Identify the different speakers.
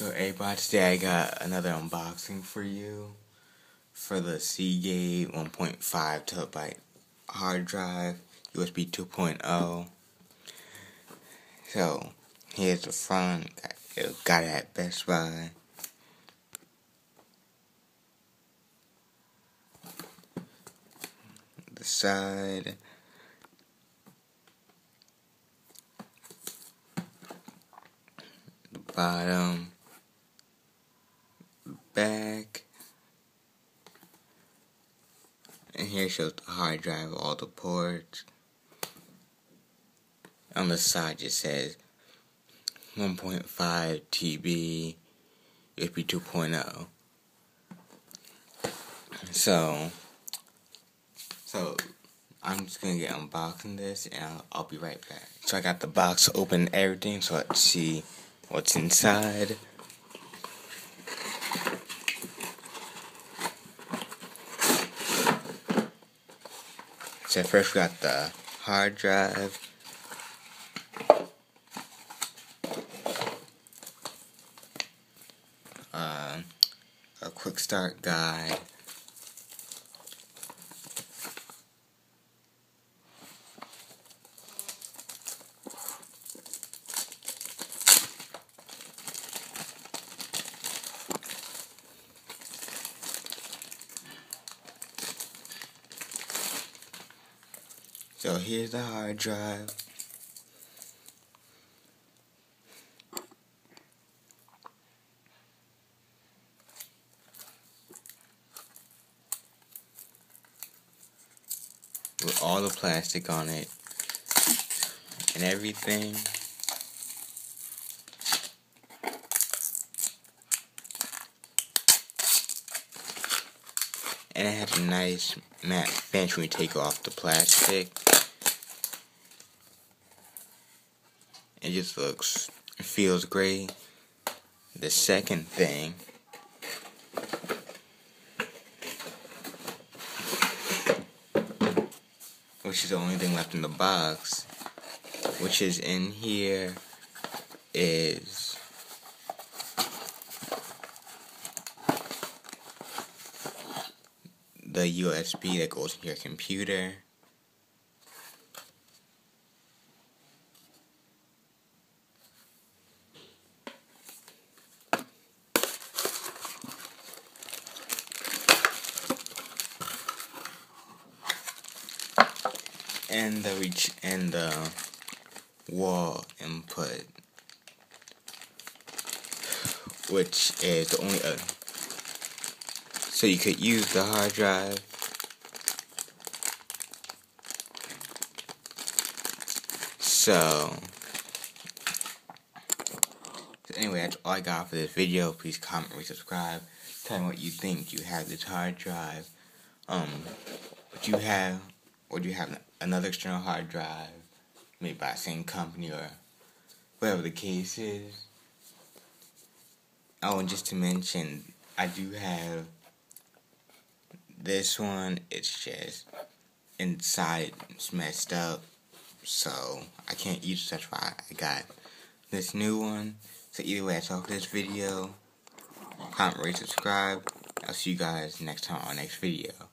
Speaker 1: So everybody, today I got another unboxing for you for the Seagate 1.5 terabyte hard drive USB 2.0. So here's the front. Got it at Best Buy. The side. The bottom back. And here shows the hard drive, all the ports. On the side it says 1.5 TB USB 2.0. So, so I'm just gonna get unboxing this and I'll, I'll be right back. So I got the box open everything, so let's see what's inside. So first we got the hard drive. Uh, a quick start guide. So here's the hard drive. With all the plastic on it and everything. And it has a nice matte finish when you take off the plastic. It just looks, it feels great. The second thing which is the only thing left in the box, which is in here, is the USB that goes in your computer. and the reach and the wall input which is the only uh, so you could use the hard drive. So so anyway that's all I got for this video. Please comment rate subscribe. Tell me what you think. You have this hard drive? Um what you have or do you have another external hard drive made by the same company or whatever the case is. Oh, and just to mention, I do have this one. It's just inside it's messed up, so I can't use it. That's why I got this new one. So either way, that's all for this video. Comment, rate, subscribe. I'll see you guys next time on next video.